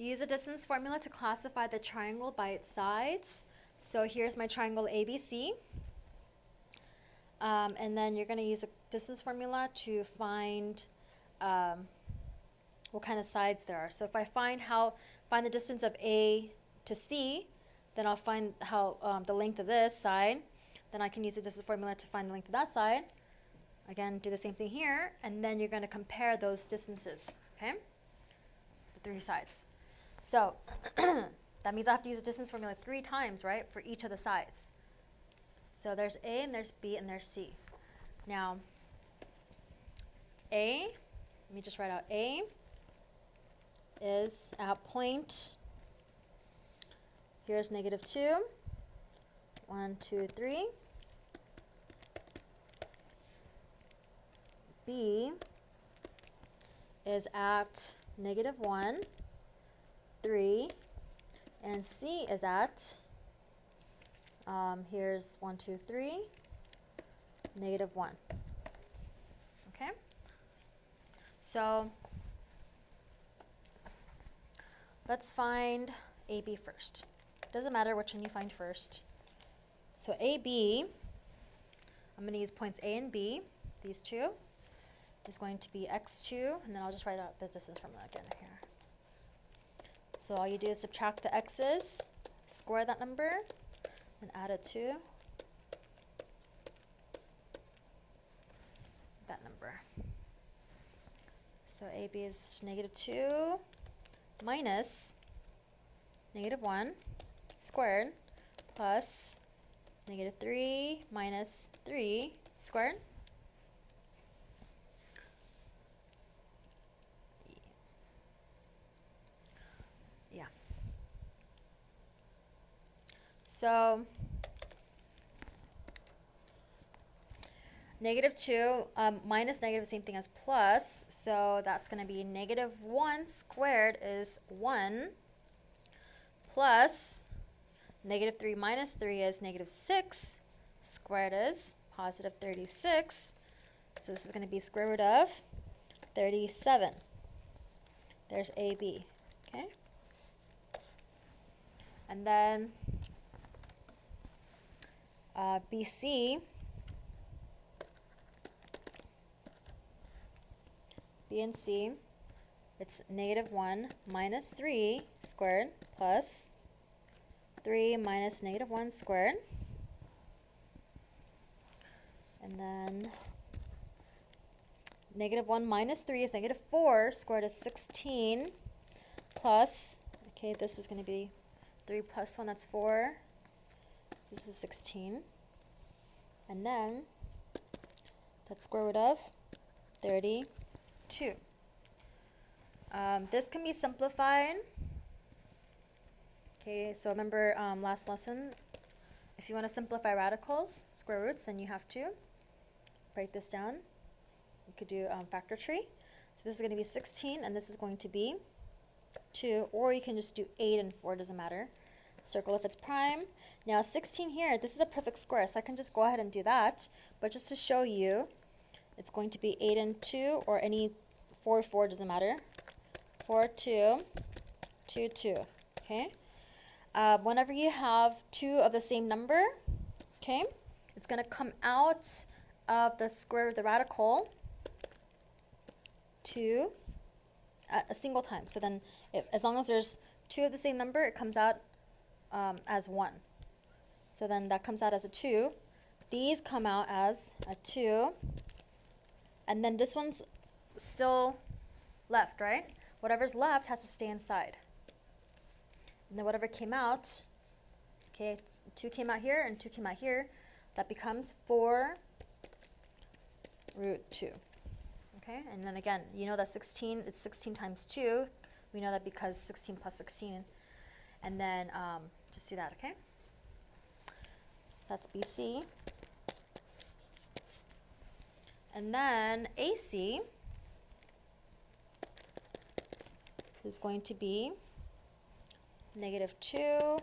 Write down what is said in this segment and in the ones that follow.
Use a distance formula to classify the triangle by its sides. So here's my triangle ABC. Um, and then you're going to use a distance formula to find um, what kind of sides there are. So if I find how find the distance of A to C, then I'll find how um, the length of this side. Then I can use the distance formula to find the length of that side. Again, do the same thing here, and then you're going to compare those distances, okay? The three sides. So that means I have to use the distance formula three times, right, for each of the sides. So there's A and there's B and there's C. Now, A, let me just write out A is at point, here's negative 2, 1, 2, 3. B is at negative 1, 3, and C is at, um, here's 1, 2, 3, negative 1. Okay? So, let's find AB first. Doesn't matter which one you find first. So AB, I'm going to use points A and B, these two, is going to be x2, and then I'll just write out the distance from that again here. So all you do is subtract the x's, square that number, and add a 2. That number. So AB is negative 2 minus negative 1 squared plus negative 3 minus 3 squared So negative 2 um, minus negative same thing as plus. So that's going to be negative 1 squared is 1 plus negative 3 minus 3 is negative 6 squared is positive 36. So this is going to be square root of 37. There's AB. Okay? And then uh, BC, B and C, it's negative 1 minus 3 squared plus 3 minus negative 1 squared. And then negative 1 minus 3 is negative 4 squared is 16 plus, okay, this is going to be 3 plus 1, that's 4 this is 16. And then that's square root of 32. Um, this can be simplified. Okay, so remember um, last lesson, if you want to simplify radicals, square roots, then you have to write this down. You could do um, factor tree. So this is going to be 16, and this is going to be 2, or you can just do 8 and 4, doesn't matter. Circle if it's prime, now 16 here, this is a perfect square, so I can just go ahead and do that. But just to show you, it's going to be 8 and 2, or any 4, 4, doesn't matter. 4, 2, 2, 2, okay? Uh, whenever you have two of the same number, okay, it's going to come out of the square of the radical to a, a single time. So then, if, as long as there's two of the same number, it comes out um, as 1. So then that comes out as a 2. These come out as a 2. And then this one's still left, right? Whatever's left has to stay inside. And then whatever came out, okay, 2 came out here and 2 came out here, that becomes 4 root 2. Okay, and then again, you know that 16, it's 16 times 2. We know that because 16 plus 16. And then um, just do that, okay? That's BC. And then AC is going to be negative 2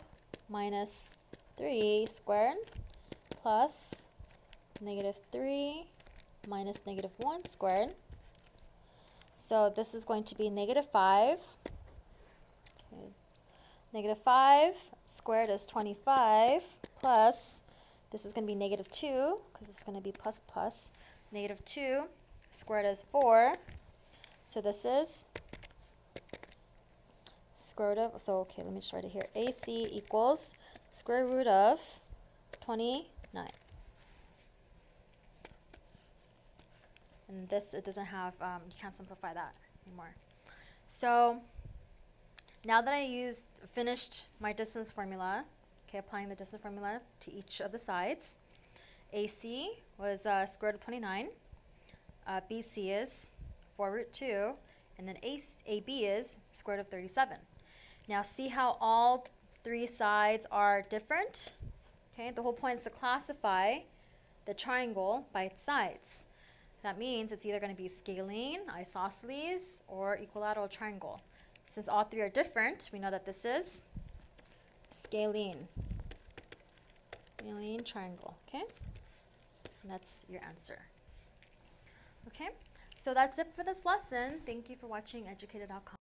minus 3 squared plus negative 3 minus negative 1 squared. So this is going to be negative 5. Negative 5 squared is 25 plus, this is going to be negative 2 because it's going to be plus plus. Negative 2 squared is 4. So this is square root of, so okay, let me just write it here. AC equals square root of 29. And this, it doesn't have, um, you can't simplify that anymore. So now that I used, finished my distance formula, okay, applying the distance formula to each of the sides, AC was uh, square root of 29, uh, BC is 4 root 2, and then AC, AB is square root of 37. Now see how all three sides are different? Okay, the whole point is to classify the triangle by its sides. That means it's either going to be scalene, isosceles, or equilateral triangle. Since all three are different, we know that this is scalene. Scalene triangle, okay? And that's your answer. Okay, so that's it for this lesson. Thank you for watching Educator.com.